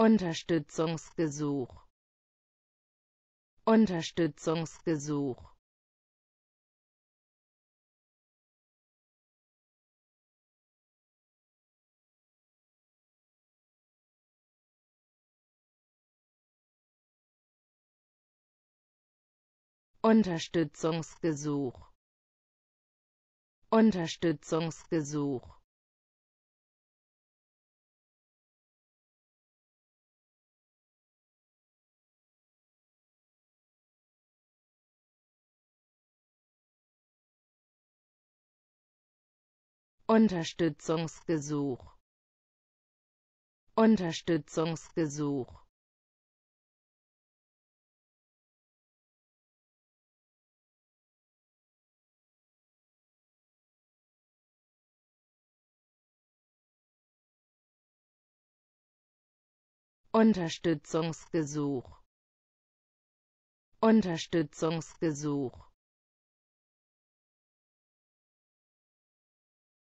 Unterstützungsgesuch. Unterstützungsgesuch. Unterstützungsgesuch. Unterstützungsgesuch Unterstützungsgesuch. Unterstützungsgesuch. Unterstützungsgesuch. Unterstützungsgesuch